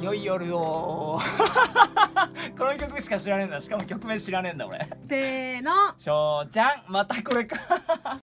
良い夜を。この曲しか知らねえんだ。しかも曲名知らねえんだ俺。せーの。しょうちゃんまたこれか。